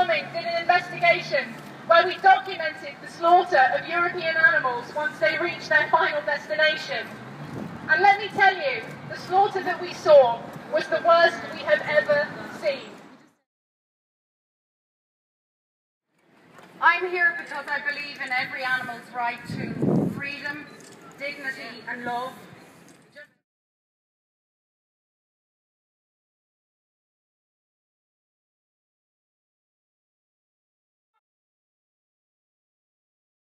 Farming did an investigation where we documented the slaughter of European animals once they reached their final destination. And let me tell you, the slaughter that we saw was the worst we have ever seen. I'm here because I believe in every animal's right to freedom, dignity and love.